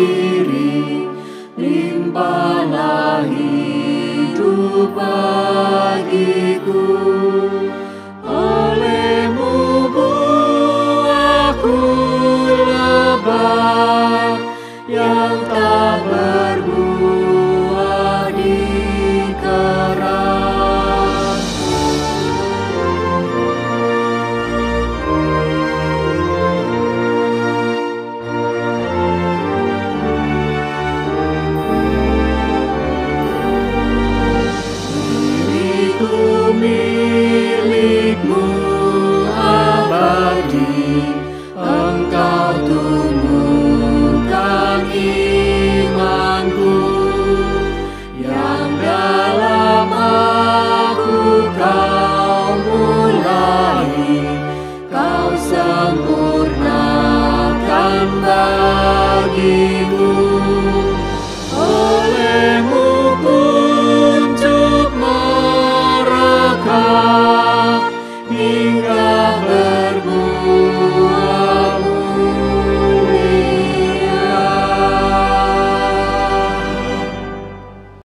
diri Limpahlah hidup bagiku. milikmu abadi. Engkau tumbuhkan imanku Yang dalam aku kau mulai. Kau sempurnakan bagiku.